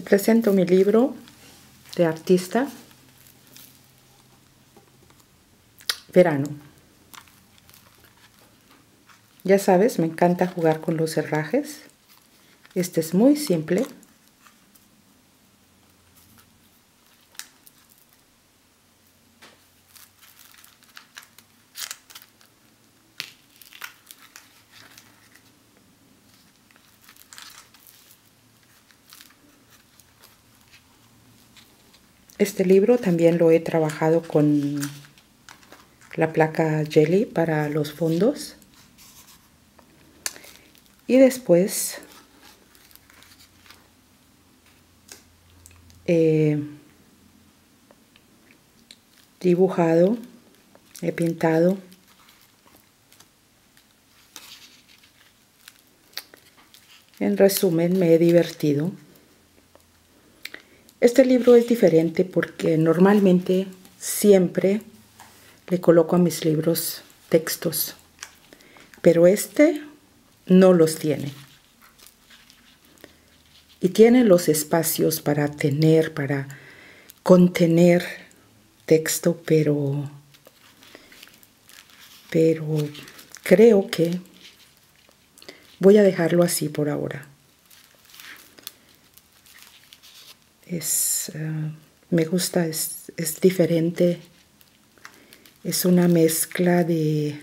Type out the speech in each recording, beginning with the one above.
Te presento mi libro de artista, Verano. Ya sabes, me encanta jugar con los herrajes. Este es muy simple. Este libro también lo he trabajado con la placa Jelly para los fondos. Y después he dibujado, he pintado En resumen, me he divertido. Este libro es diferente porque normalmente siempre le coloco a mis libros textos, pero este no los tiene. Y tiene los espacios para tener, para contener texto, pero, pero creo que voy a dejarlo así por ahora. Es, eh, me gusta, es, es diferente, es una mezcla de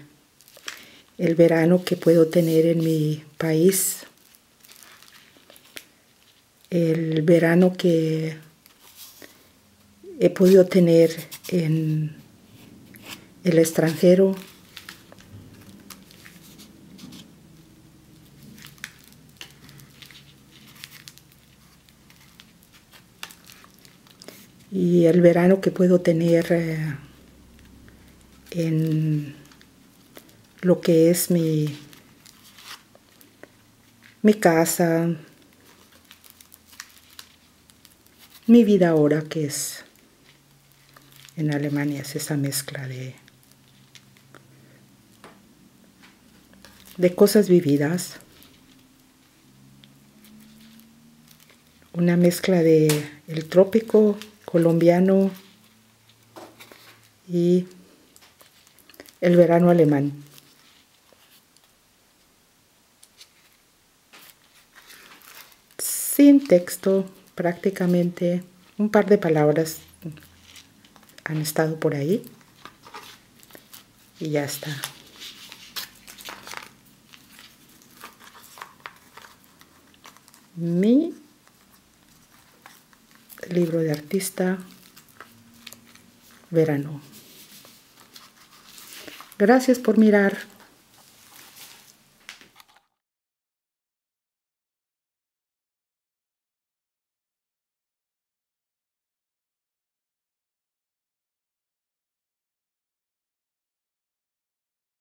el verano que puedo tener en mi país, el verano que he podido tener en el extranjero, y el verano que puedo tener eh, en lo que es mi, mi casa, mi vida ahora que es en Alemania, es esa mezcla de, de cosas vividas, una mezcla de el trópico colombiano y el verano alemán. Sin texto, prácticamente un par de palabras han estado por ahí y ya está. Mi libro de artista, verano. Gracias por mirar.